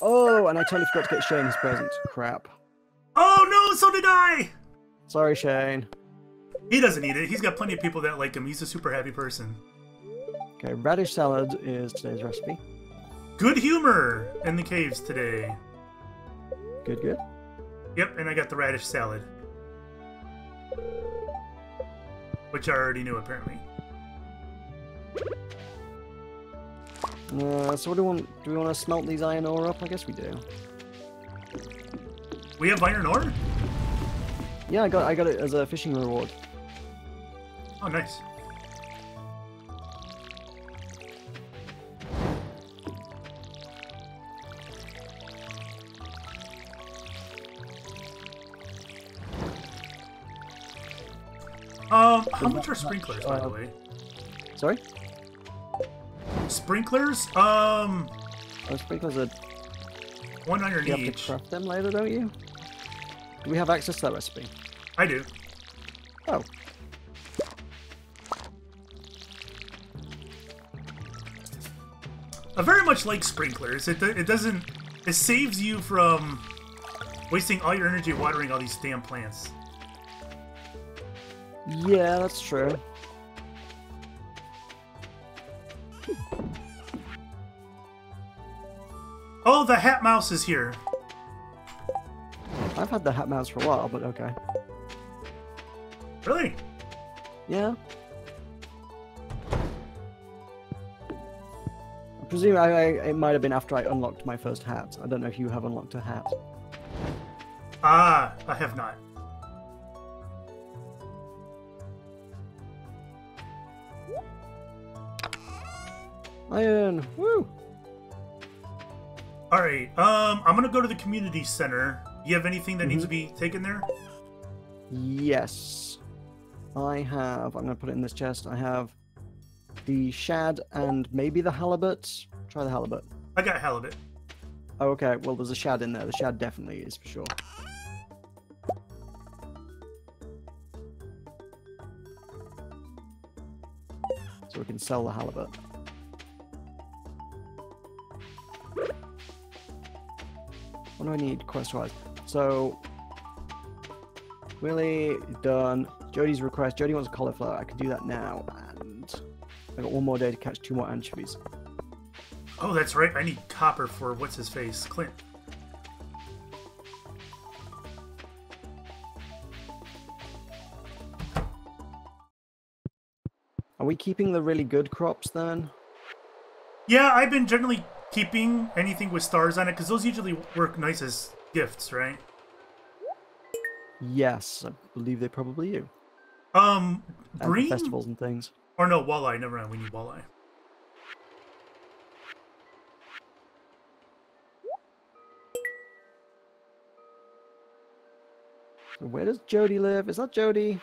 Oh, and I totally forgot to get Shane his present. Crap. Oh no, so did I! Sorry, Shane. He doesn't need it. He's got plenty of people that like him. He's a super happy person. Okay, radish salad is today's recipe. Good humor in the caves today. Good, good. Yep, and I got the radish salad. Which I already knew, apparently. Uh, so what do we want? Do we want to smelt these iron ore up? I guess we do. We have iron ore? Yeah, I got I got it as a fishing reward. Oh, nice. Um, how much are sprinklers, by the Uh, way? Sorry? Sprinklers? Um, Oh, sprinklers are. one iron You have to craft them later, don't you? Do we have access to that recipe? I do. Oh. I very much like sprinklers. It, it doesn't. It saves you from wasting all your energy watering all these damn plants. Yeah, that's true. The hat mouse is here. I've had the hat mouse for a while, but okay. Really? Yeah. I presume I, I, it might have been after I unlocked my first hat. I don't know if you have unlocked a hat. Ah, I have not. Iron! Woo! All right. Um, I'm gonna go to the community center. You have anything that needs to be taken there? Yes. I have. I'm to put it in this chest. I have the shad and maybe the halibut. Try the halibut. I got halibut. Oh, okay. Well, there's a shad in there. The shad definitely is for sure. So we can sell the halibut. What do I need quest-wise? So, Willy done. Jodi's request. Jodi wants a cauliflower. I can do that now, and I got one more day to catch two more anchovies. Oh, that's right. I need copper for what's his face, Clint. Are we keeping the really good crops then? Yeah, I've been generally keeping anything with stars on it because those usually work nice as gifts, right? Yes, I believe they probably do. Um, green festivals and things. or no walleye? Never mind. We need walleye. So where does Jodi live? Is that Jodi?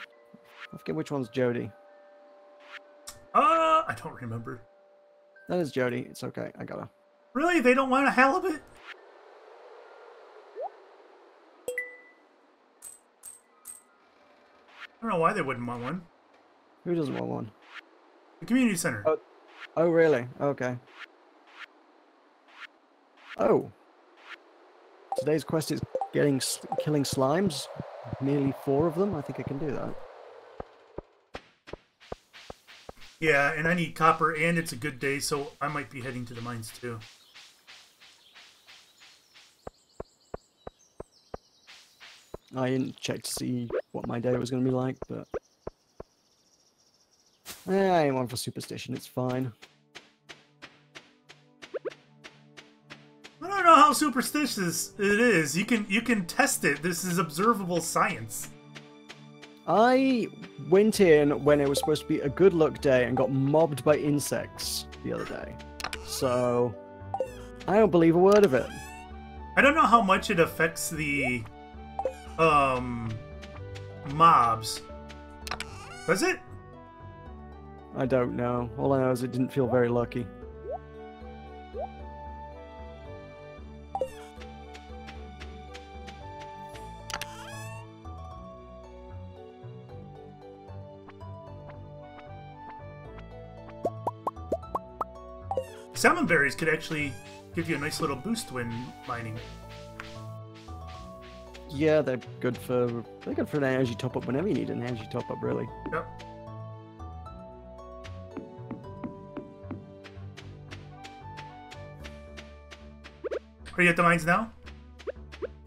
I forget which one's Jodi. Uh, I don't remember. That is Jodi. It's okay. I got her. Really? They don't want a halibut? I don't know why they wouldn't want one. Who doesn't want one? The community center. Oh. Oh, really? Okay. Oh. Today's quest is getting killing slimes. Nearly four of them. I think I can do that. Yeah, and I need copper, and it's a good day, so I might be heading to the mines too. I didn't check to see what my day was going to be like, but eh, I ain't one for superstition. It's fine. I don't know how superstitious it is. You can you can test it. This is observable science. I went in when it was supposed to be a good luck day and got mobbed by insects the other day. So I don't believe a word of it. I don't know how much it affects the um mobs. Does it? I don't know. All I know is it didn't feel very lucky. Salmon berries could actually give you a nice little boost when mining. Yeah, they're good for they're good for an energy top up whenever you need an energy top up, really. Yep. Are you at the mines now?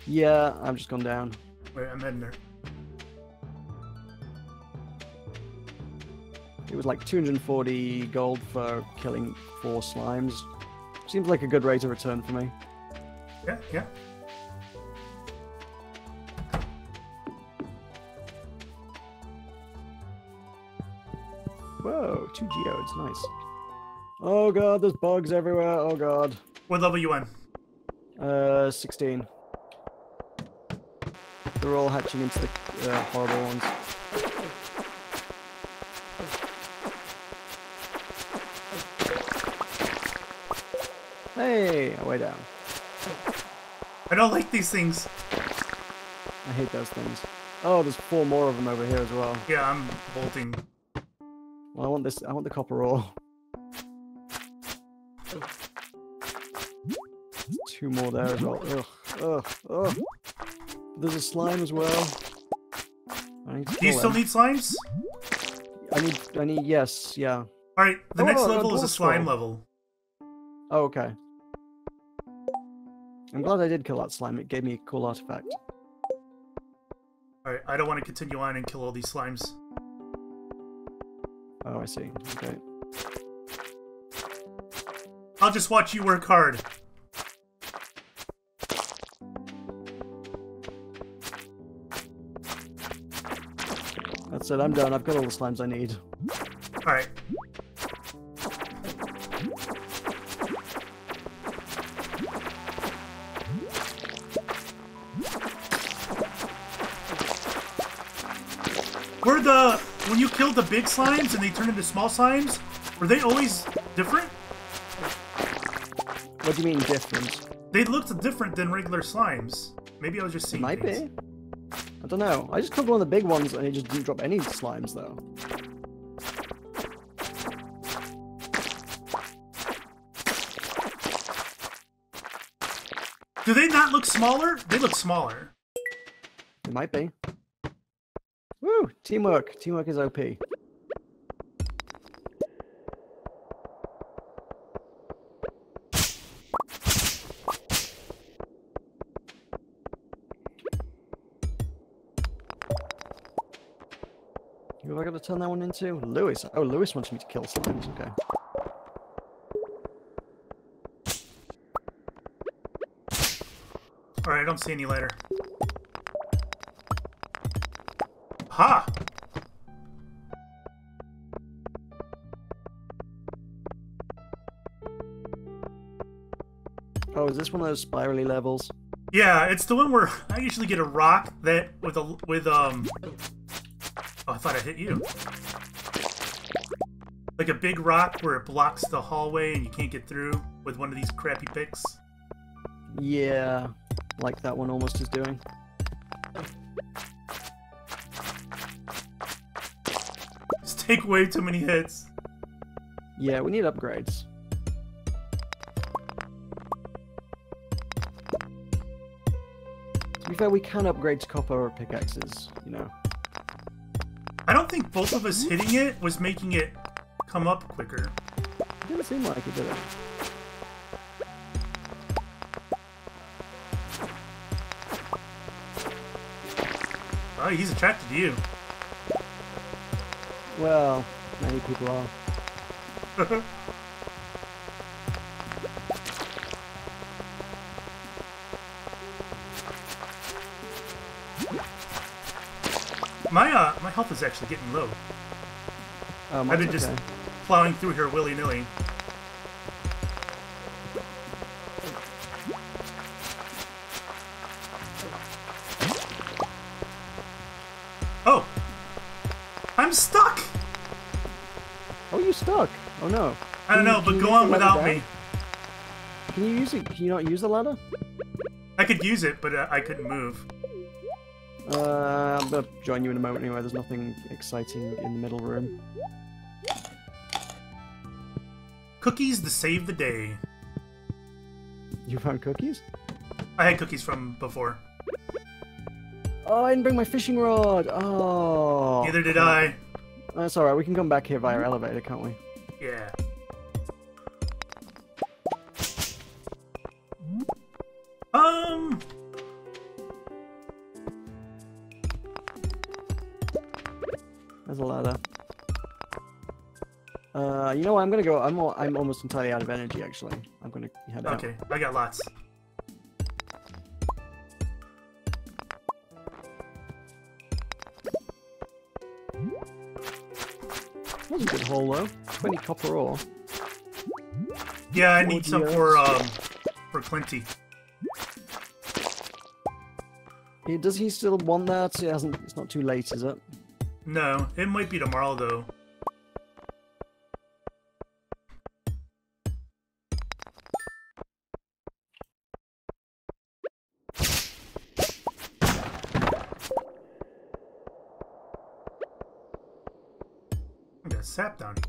Yeah, I've just gone down. Wait, I'm heading there. It was like 240 gold for killing four slimes. Seems like a good rate of return for me. Yeah, yeah. Two geodes, nice. Oh god, there's bugs everywhere. Oh god. What level you on? Uh, 16. They're all hatching into the uh, horrible ones. Hey, way down. I don't like these things. I hate those things. Oh, there's four more of them over here as well. Yeah, I'm bolting. Well, I want this. I want the copper ore. Two more there as well. Ugh, ugh, ugh. There's a slime as well. I need to Do you still them. need slimes? I need. I need. Yes. Yeah. Alright, the Oh, next a level is a slime scroll. level. Oh, okay. I'm glad I did kill that slime. It gave me a cool artifact. Alright, I don't want to continue on and kill all these slimes. Oh, I see. Okay. I'll just watch you work hard. That's it. I'm done. I've got all the slimes I need. Alright. Were the when you killed the big slimes and they turned into small slimes, were they always different? What do you mean different? They looked different than regular slimes. Maybe I was just It seeing might things. be. I don't know. I just killed one of the big ones and it just didn't drop any slimes though. Do they not look smaller? They look smaller. It might be. Teamwork. Teamwork is OP. Who have I got to turn that one into? Lewis. Oh, Lewis wants me to kill slimes. Okay. Alright, I don't see any later. Ha! Oh, is this one of those spirally levels? Yeah, it's the one where I usually get a rock that with a with um. Oh, I thought I hit you. Like a big rock where it blocks the hallway and you can't get through with one of these crappy picks. Yeah, like that one almost is doing. Take way too many hits. Yeah, we need upgrades. To be fair, we can upgrade to copper or pickaxes, you know. I don't think both of us hitting it was making it come up quicker. It didn't seem like it, did it? Oh, he's attracted to you. Well, many people are. my uh, my health is actually getting low. Um, I've been just okay. plowing through here willy nilly. Oh, I'm stuck. Oh, you stuck? Oh no. I don't know, but go on without down? me. Can you use it? Can you not use the ladder? I could use it, but uh, I couldn't move. Uh, I'm gonna join you in a moment anyway. There's nothing exciting in the middle room. Cookies to save the day. You found cookies? I had cookies from before. Oh, I didn't bring my fishing rod. Oh. Neither did I. That's alright. We can come back here via elevator, can't we? Yeah. Um. There's a ladder. Uh, you know what? I'm gonna go. I'm al- I'm almost entirely out of energy. Actually, I'm gonna head out. Okay, I got lots. That was a good haul though. 20 copper ore. Yeah, I need some for um for Clinty. He, does he still want that? It hasn't. It's not too late, is it? No, it might be tomorrow though. Sap down here.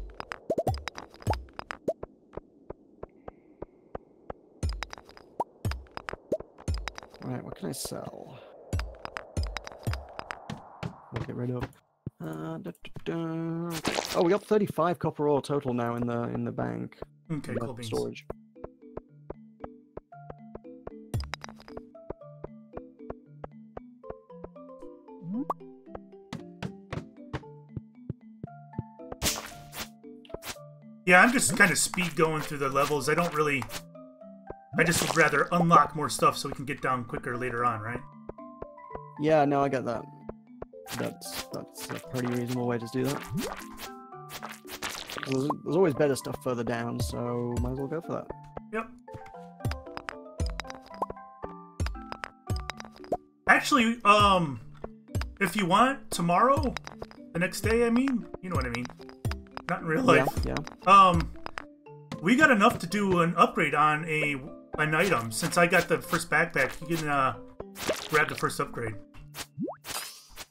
Right. What can I sell? We'll get rid of. Uh, da, da, da. Oh, we got 35 copper ore total now in the in the bank. Okay, in cool beans. storage. Yeah, I'm just kind of speed going through the levels. I don't really. I just would rather unlock more stuff so we can get down quicker later on, right? Yeah, no, I get that. That's that's a pretty reasonable way to do that. There's, there's always better stuff further down, so might as well go for that. Yep. Actually, um, if you want tomorrow, the next day, I mean, you know what I mean. Not in real life. Yeah, yeah. Um, we got enough to do an upgrade on a an item. Since I got the first backpack, you can uh grab the first upgrade.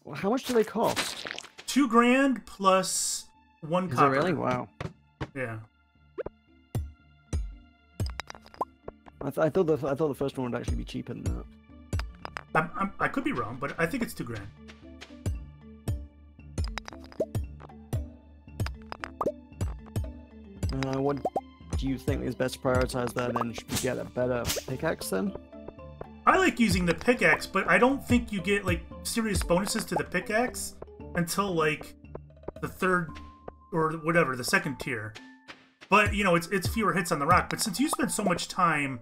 Well, how much do they cost? Two grand plus one Is copper. really? Wow. Yeah. I, th- I thought the I thought the first one would actually be cheaper than that. I'm, I'm, I could be wrong, but I think it's two grand. Uh, what do you think is best to prioritize there? Then should we get a better pickaxe then? I like using the pickaxe, but I don't think you get like serious bonuses to the pickaxe until like the third or whatever, the second tier. But you know, it's it's fewer hits on the rock. But since you spend so much time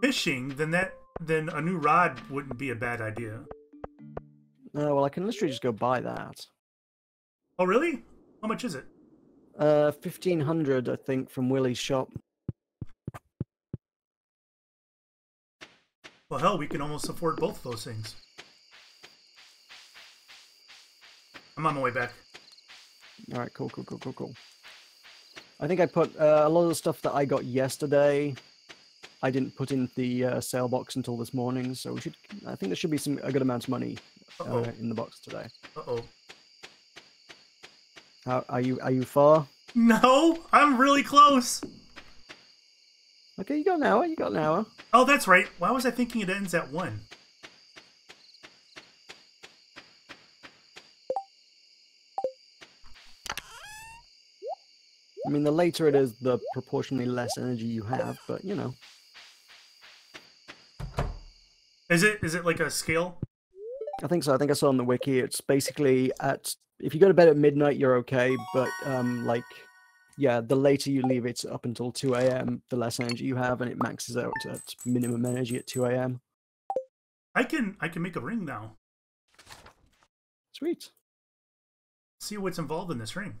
fishing, then that then a new rod wouldn't be a bad idea. Uh, well, I can literally just go buy that. Oh really? How much is it? Uh, fifteen hundred, I think, from Willy's shop. Well hell, we can almost afford both of those things. I'm on my way back. All right, cool, cool, cool, cool, cool. I think I put uh, a lot of the stuff that I got yesterday. I didn't put in the uh, sale box until this morning, so we should. I think there should be some a good amount of money uh, in the box today. Uh-oh. How are you? Are you far? No, I'm really close. Okay, you got an hour. You got an hour. Oh, that's right. Why was I thinking it ends at one? I mean, the later it is, the proportionally less energy you have. But you know, Is it is it like a scale? I think so. I think I saw on the wiki. It's basically at if you go to bed at midnight, you're okay. But um, like, yeah, the later you leave it up until two a.m., the less energy you have, and it maxes out at minimum energy at two a.m. I can I can make a ring now. Sweet. See what's involved in this ring.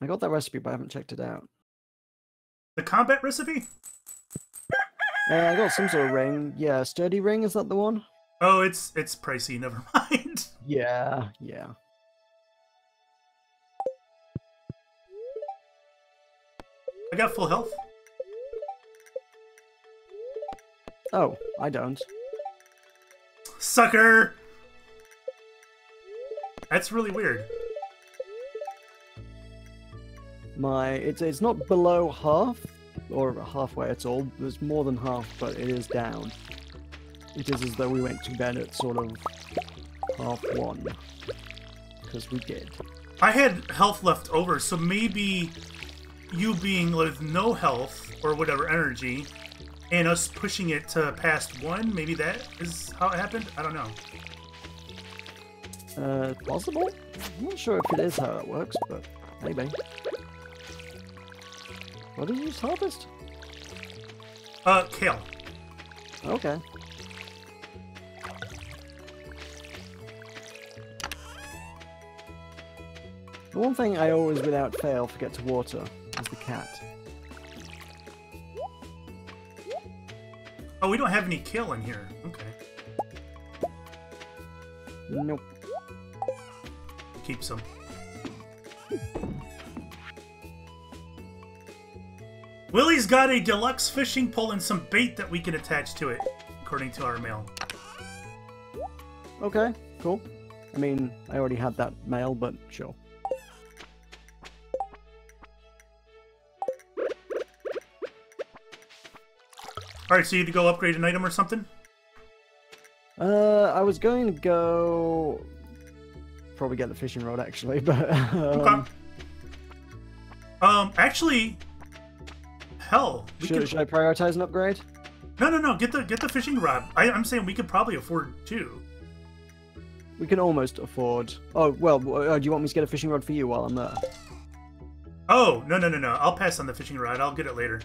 I got that recipe, but I haven't checked it out. The combat recipe? Uh, I got some sort of ring. Yeah, sturdy ring. Is that the one? Oh, it's it's pricey. Never mind. Yeah, yeah. I got full health. Oh, I don't. Sucker. That's really weird. My it's it's not below half, or halfway at all. There's more than half, but it is down. It is as though we went to bed at sort of half one. Because we did. I had health left over, so maybe you being with no health or whatever energy, and us pushing it to past one, maybe that is how it happened? I don't know. Uh, possible? I'm not sure if it is how it works, but maybe. What did you harvest? Uh, kale. Okay. One thing I always, without fail, forget to water is the cat. Oh, we don't have any kale in here. Okay. Nope. Keep some. Willy's got a deluxe fishing pole and some bait that we can attach to it, according to our mail. Okay, cool. I mean, I already had that mail, but sure. Alright, so you need to go upgrade an item or something? Uh, I was going to go probably get the fishing rod actually, but um, Okay. Um, actually, hell, we should, could. should I prioritize an upgrade? No, no, no. Get the get the fishing rod. I, I'm saying we could probably afford two. We can almost afford. Oh well, uh, do you want me to get a fishing rod for you while I'm there? Oh no, no, no, no. I'll pass on the fishing rod. I'll get it later.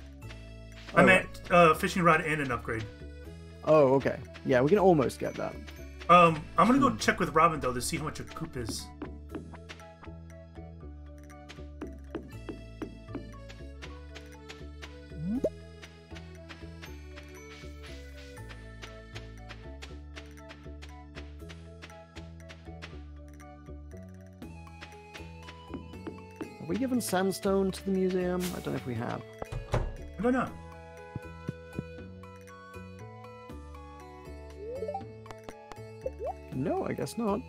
I Oh, meant uh, fishing rod and an upgrade. Oh, okay. Yeah, we can almost get that. Um, I'm gonna go Hmm. check with Robin though to see how much a coop is. Have we given sandstone to the museum? I don't know if we have. I don't know. No, I guess not.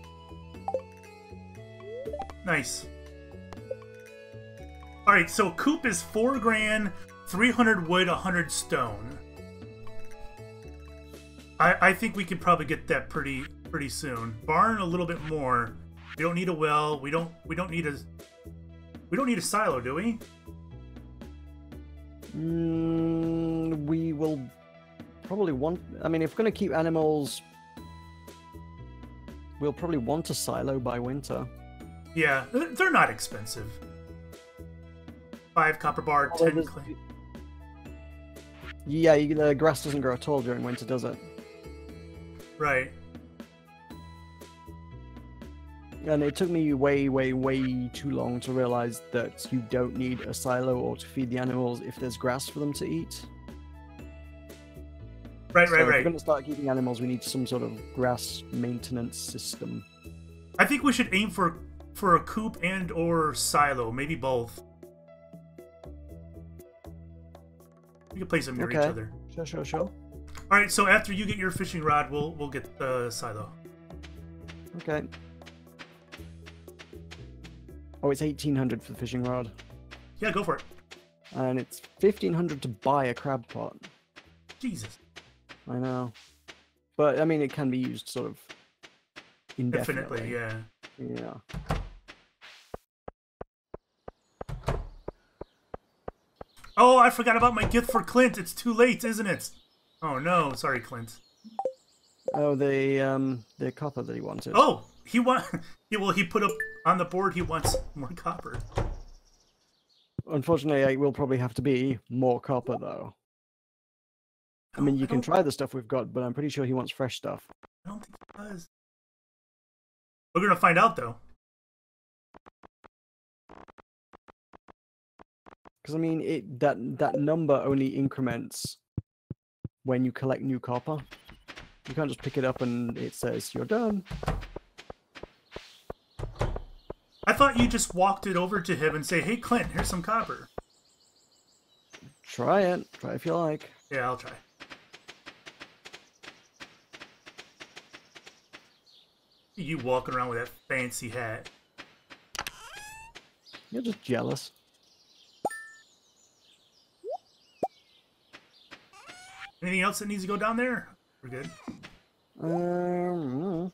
Nice. All right, so coop is four grand, three hundred wood, hundred stone. I I think we could probably get that pretty pretty soon. Barn a little bit more. We don't need a well. We don't we don't need a we don't need a silo, do we? Mm, we will probably want. I mean, if we're going to keep animals, we'll probably want a silo by winter. Yeah, they're not expensive. Five copper bar, Although ten clay. Yeah, you, the grass doesn't grow at all during winter, does it? Right. And it took me way, way, way too long to realize that you don't need a silo or to feed the animals if there's grass for them to eat. Right, so right, if we're going to start keeping animals, we need some sort of grass maintenance system. I think we should aim for for a coop and or silo, maybe both. We can place them near each Okay. other. Sure, sure, sure. All right. So after you get your fishing rod, we'll we'll get the silo. Okay. Oh, it's 1800 for the fishing rod. Yeah, go for it. And it's 1500 to buy a crab pot. Jesus, I know. But, I mean, it can be used sort of indefinitely. definitely. Yeah. Yeah. Oh, I forgot about my gift for Clint. It's too late, isn't it? Oh no, sorry, Clint. Oh, the, um, the copper that he wanted. Oh, he want. Yeah, well, he put up on the board. He wants more copper. Unfortunately, it will probably have to be more copper, though. I mean, you can try the stuff we've got, but I'm pretty sure he wants fresh stuff. I don't think he does. We're gonna find out though. Because I mean, it that that number only increments when you collect new copper. You can't just pick it up and it says you're done. I thought you just walked it over to him and say, "Hey, Clint, here's some copper." Try it. Try if you like. Yeah, I'll try. You walking around with that fancy hat. You're just jealous. Anything else that needs to go down there? We're good. Um,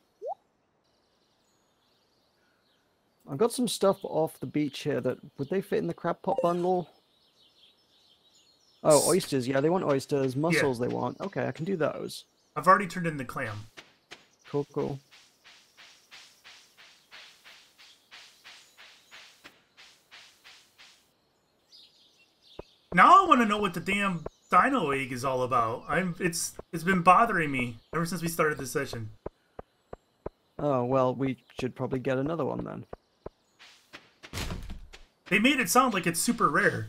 I've got some stuff off the beach here that would they fit in the crab pot bundle? Oh, oysters. Yeah, they want oysters. Mussels they want. Okay, I can do those. I've already turned in the clam. Cool, cool. Now I want to know what the damn dino egg is all about. I'm it's it's been bothering me ever since we started this session. Oh, well, we should probably get another one then. They made it sound like it's super rare.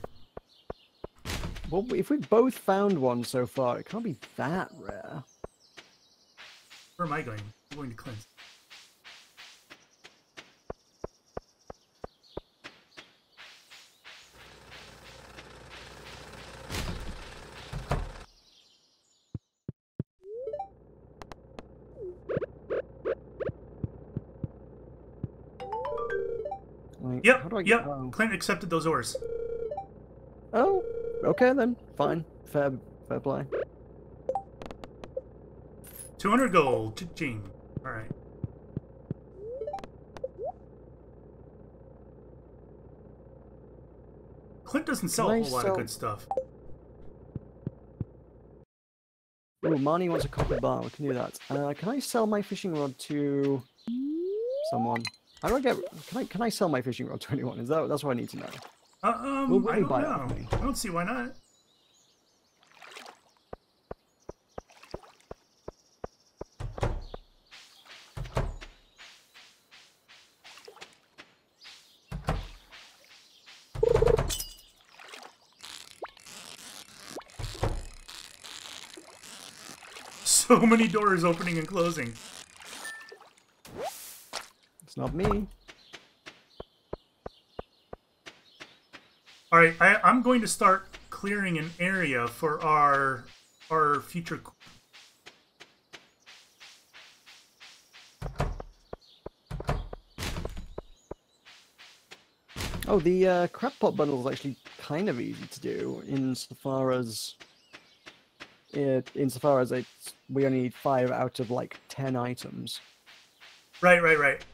Well, if we've both found one so far, it can't be that rare. Where am I going? I'm going to Clint. Like, Yep, how do I get- yep. Clint accepted those ores. Oh, okay then. Fine. Fab. fair play. 200 gold. Ching. All right. Clint doesn't sell a Can I whole lot of good stuff. Oh, Marnie wants a copper bar. We can do that. Uh, can I sell my fishing rod to someone? How do I get? Can I can I sell my fishing rod to anyone? Is that that's what I need to know? Uh, um, Well, I don't buy know. I don't see why not. So many doors opening and closing. It's not me. All right, I, I'm going to start clearing an area for our our future. Oh, the uh, crab pot bundle is actually kind of easy to do insofar as it insofar as it's we only need five out of like ten items. Right, right, right.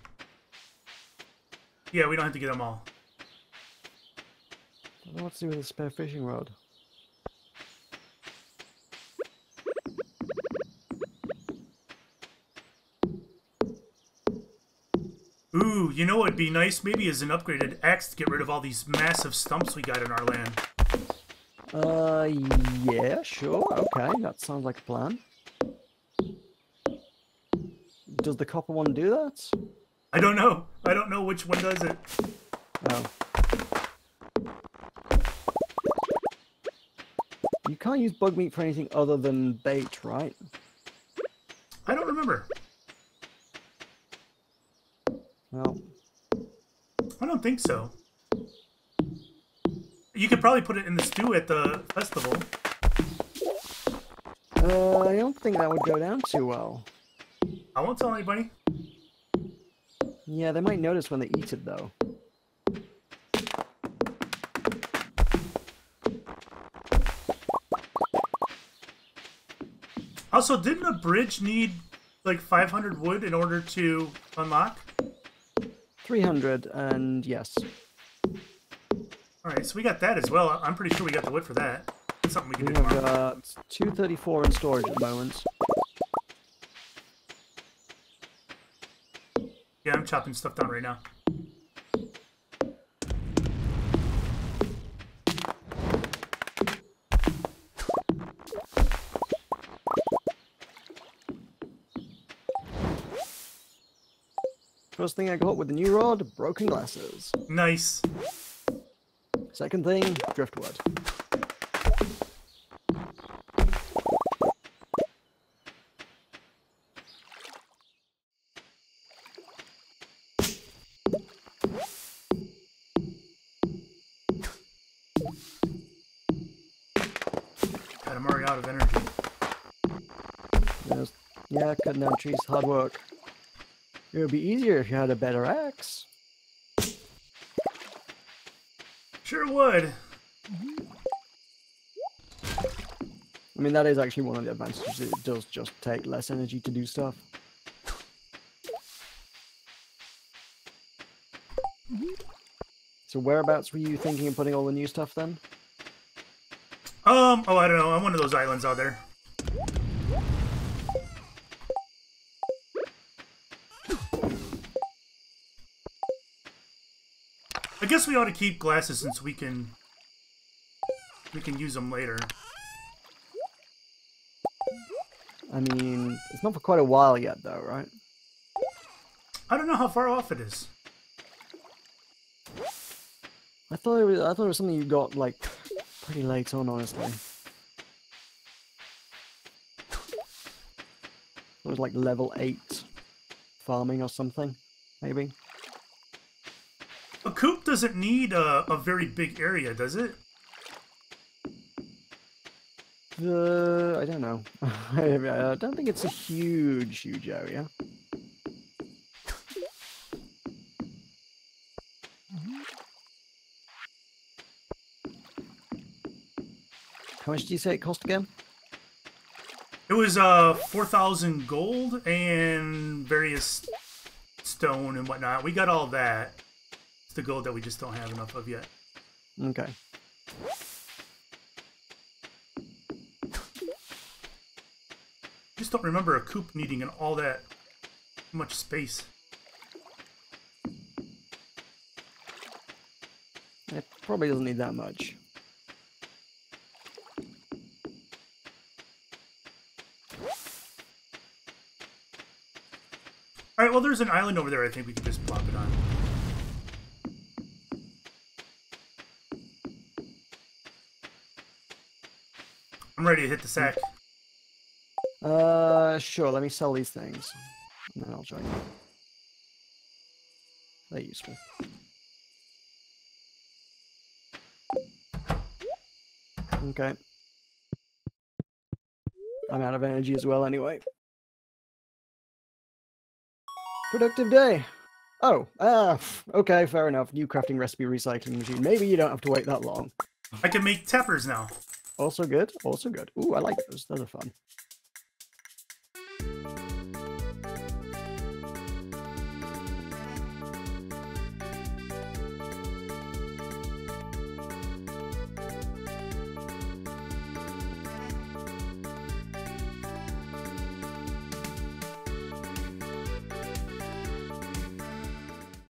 Yeah, we don't have to get them all. I don't know what to do with a spare fishing rod. Ooh, you know what'd be nice? Maybe as an upgraded axe to get rid of all these massive stumps we got in our land. Uh, yeah, sure. Okay, that sounds like a plan. Does the copper one do that? I don't know. I don't know which one does it. Oh. You can't use bug meat for anything other than bait, right? I don't remember. Well, I don't think so. You could probably put it in the stew at the festival. uh, I don't think that would go down too well. I won't tell anybody. Yeah, they might notice when they eat it, though. Also, didn't a bridge need like 500 wood in order to unlock? 300, and yes. All right, so we got that as well. I'm pretty sure we got the wood for that. That's something we can We do have tomorrow. got 234 in storage at the moment. I'm chopping stuff down right now. First thing I got with the new rod, broken glasses. Nice. Second thing, driftwood. Yeah, cutting down trees, hard work. It would be easier if you had a better axe. Sure would. I mean, that is actually one of the advantages. It does just take less energy to do stuff. So whereabouts were you thinking of putting all the new stuff then? Um, oh, I don't know. I'm one of those islands out there. Guess we ought to keep glasses since we can we can use them later. I mean, it's not for quite a while yet, though, right? I don't know how far off it is. I thought it was, I thought it was something you got like pretty late on, honestly. It was like level eight farming or something, maybe. A coop doesn't need a, a very big area, does it? Uh, I don't know. I don't think it's a huge, huge area. How much do you say it cost again? It was uh 4,000 gold and various stone and whatnot. We got all that. It's the gold that we just don't have enough of yet. Okay. just don't remember a coop needing and all that much space. It probably doesn't need that much. Alright, well there's an island over there I think we could just plop it on. I'm ready to hit the sack. Uh, sure, let me sell these things. And then I'll join you. They're useful. Okay. I'm out of energy as well anyway. Productive day. Oh, ah, okay, fair enough. New crafting recipe recycling machine. Maybe you don't have to wait that long. I can make tappers now. Also good, also good. Ooh, I like those. Those are fun.